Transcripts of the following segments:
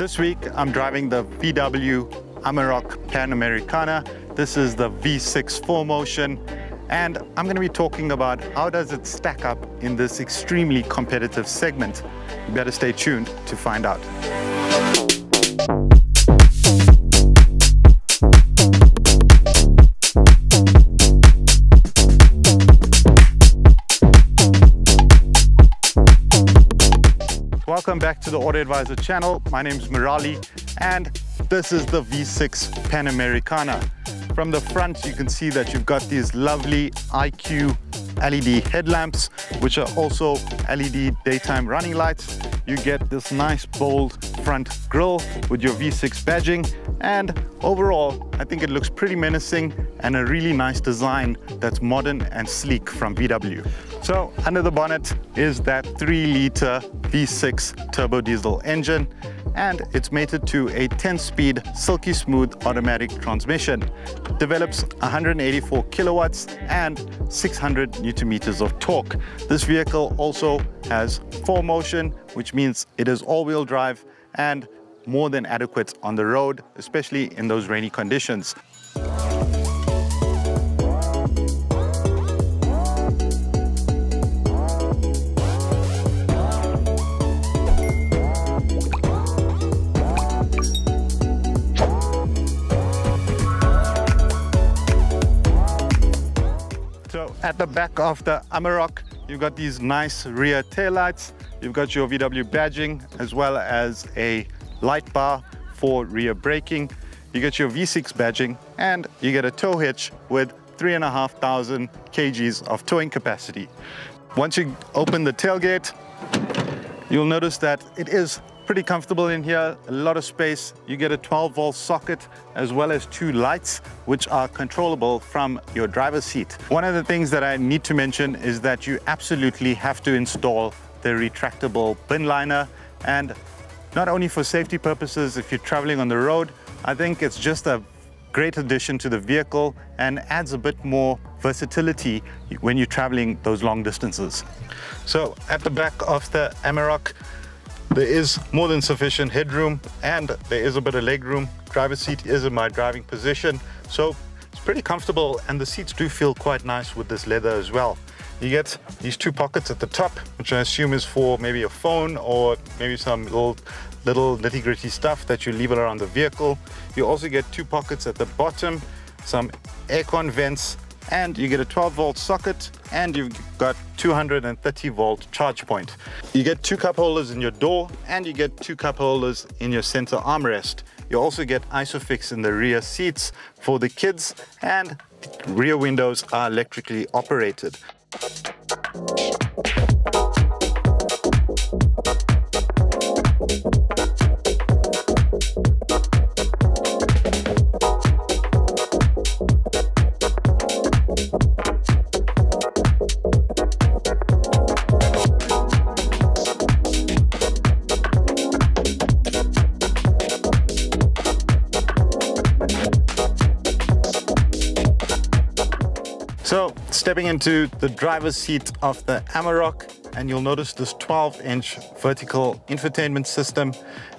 This week, I'm driving the VW Amarok Panamericana. This is the V6 4Motion, and I'm gonna be talking about how does it stack up in this extremely competitive segment. You better stay tuned to find out. Welcome back to the Auto Advisor channel. My name is Murali and this is the V6 Panamericana. From the front you can see that you've got these lovely IQ LED headlamps which are also LED daytime running lights. You get this nice bold front grille with your V6 badging and overall I think it looks pretty menacing and a really nice design that's modern and sleek from VW. So under the bonnet is that 3 litre V6 turbo diesel engine and it's mated to a 10-speed silky smooth automatic transmission. Develops 184 kilowatts and 600 newton meters of torque. This vehicle also has 4Motion, which means it is all-wheel drive and more than adequate on the road, especially in those rainy conditions. At the back of the Amarok, you've got these nice rear taillights. You've got your VW badging as well as a light bar for rear braking. You get your V6 badging and you get a tow hitch with 3,500 kgs of towing capacity. Once you open the tailgate, you'll notice that it is pretty comfortable in here, a lot of space. You get a 12 volt socket as well as two lights which are controllable from your driver's seat. One of the things that I need to mention is that you absolutely have to install the retractable bin liner and not only for safety purposes if you're traveling on the road, I think it's just a great addition to the vehicle and adds a bit more versatility when you're traveling those long distances. So at the back of the Amarok, there is more than sufficient headroom and there is a bit of leg room. Driver's seat is in my driving position, so it's pretty comfortable and the seats do feel quite nice with this leather as well. You get these two pockets at the top, which I assume is for maybe a phone or maybe some little little nitty gritty stuff that you leave around the vehicle. You also get two pockets at the bottom, some aircon vents and you get a 12 volt socket and you've got 230 volt charge point. You get two cup holders in your door and you get two cup holders in your center armrest. You also get ISOFIX in the rear seats for the kids and rear windows are electrically operated. So stepping into the driver's seat of the Amarok and you'll notice this 12 inch vertical infotainment system.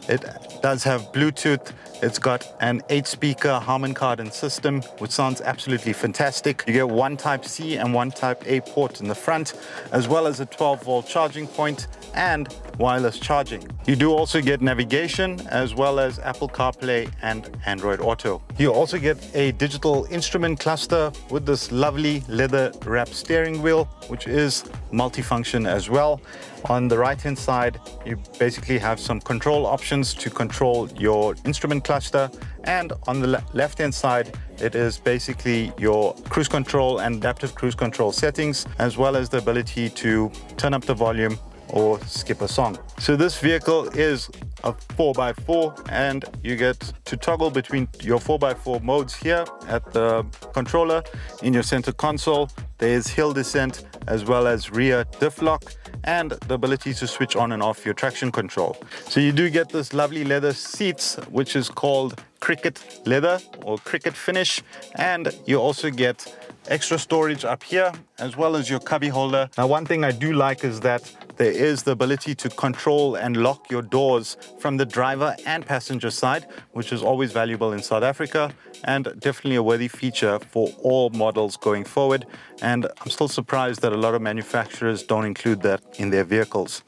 It does have Bluetooth. It's got an eight speaker Harman Kardon system, which sounds absolutely fantastic. You get one type C and one type A port in the front, as well as a 12 volt charging point and wireless charging. You do also get navigation as well as Apple CarPlay and Android Auto. You also get a digital instrument cluster with this lovely leather wrapped steering wheel, which is multifunction as well. On the right hand side, you basically have some control options to control your instrument cluster. And on the le left hand side, it is basically your cruise control and adaptive cruise control settings, as well as the ability to turn up the volume or skip a song. So this vehicle is a 4x4 and you get to toggle between your 4x4 modes here at the controller in your center console. There's hill descent as well as rear diff lock and the ability to switch on and off your traction control. So you do get this lovely leather seats, which is called cricket leather or cricket finish. And you also get extra storage up here as well as your cubby holder. Now, one thing I do like is that There is the ability to control and lock your doors from the driver and passenger side, which is always valuable in South Africa and definitely a worthy feature for all models going forward. And I'm still surprised that a lot of manufacturers don't include that in their vehicles.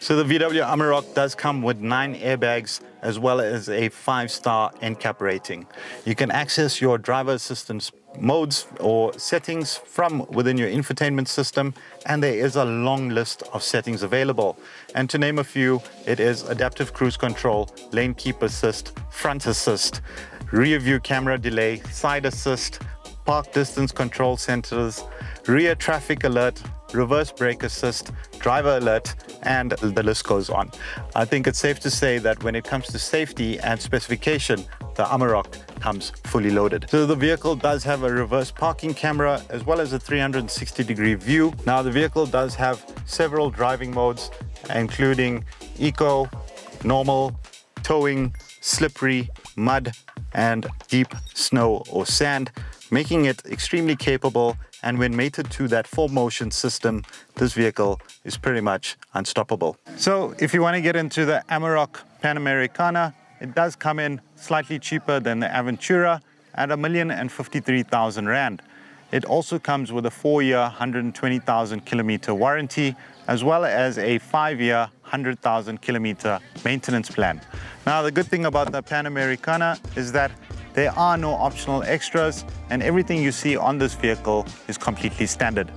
So the VW Amarok does come with nine airbags as well as a five-star NCAP rating. You can access your driver assistance modes or settings from within your infotainment system and there is a long list of settings available. And to name a few it is adaptive cruise control lane keep assist front assist rear view camera delay side assist park distance control centers rear traffic alert reverse brake assist, driver alert, and the list goes on. I think it's safe to say that when it comes to safety and specification, the Amarok comes fully loaded. So the vehicle does have a reverse parking camera as well as a 360 degree view. Now the vehicle does have several driving modes, including eco, normal, towing, slippery, mud, and deep snow or sand, making it extremely capable and when mated to that 4Motion system, this vehicle is pretty much unstoppable. So if you want to get into the Amarok Panamericana, it does come in slightly cheaper than the Aventura at a million and 53,000 Rand. It also comes with a four-year, 120,000 kilometer warranty, as well as a five-year, 100,000 kilometer maintenance plan. Now, the good thing about the Panamericana is that there are no optional extras and everything you see on this vehicle is completely standard.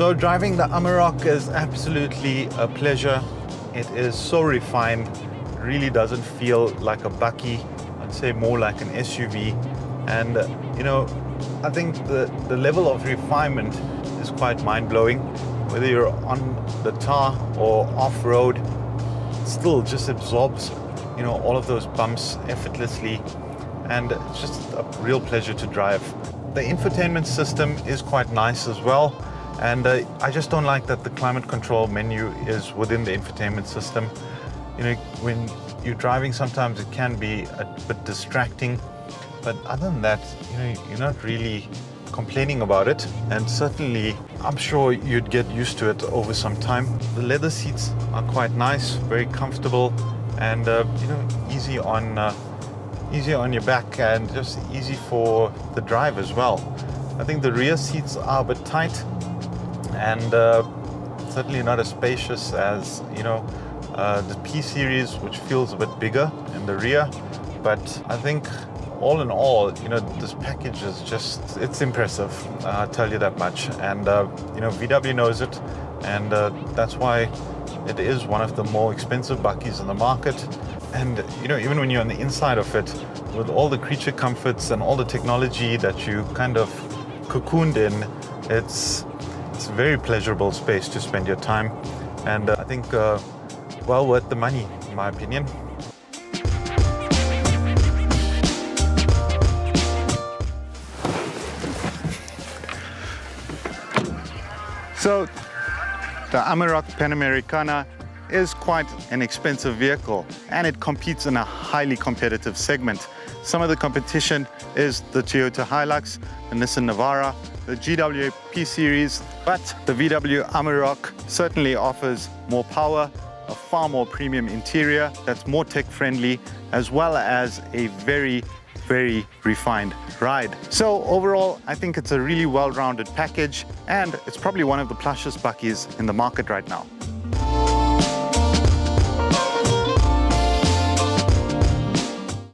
So driving the Amarok is absolutely a pleasure. It is so refined, really doesn't feel like a bakkie. I'd say more like an SUV. And you know, I think the, the level of refinement is quite mind-blowing. Whether you're on the tar or off-road, still just absorbs, you know, all of those bumps effortlessly. And it's just a real pleasure to drive. The infotainment system is quite nice as well. And uh, I just don't like that the climate control menu is within the infotainment system. You know, when you're driving, sometimes it can be a bit distracting. But other than that, you know, you're not really complaining about it. And certainly, I'm sure you'd get used to it over some time. The leather seats are quite nice, very comfortable, and uh, you know, easy on uh, easy on your back, and just easy for the drive as well. I think the rear seats are a bit tight, and uh, certainly not as spacious as you know uh, the P series, which feels a bit bigger in the rear. But I think all in all, you know, this package is just it's impressive. Uh, I'll tell you that much. And uh, you know, VW knows it, and uh, that's why it is one of the more expensive bakkies in the market. And you know, even when you're on the inside of it, with all the creature comforts and all the technology that you kind of cocooned in, it's it's a very pleasurable space to spend your time, and uh, I think uh, well worth the money, in my opinion. So, the Amarok Panamericana is quite an expensive vehicle and it competes in a highly competitive segment. Some of the competition is the Toyota Hilux, the Nissan Navara, the GWM P Series, but the VW Amarok certainly offers more power, a far more premium interior that's more tech friendly, as well as a very very refined ride. So overall, I think it's a really well-rounded package and it's probably one of the plushest bakkies in the market right now.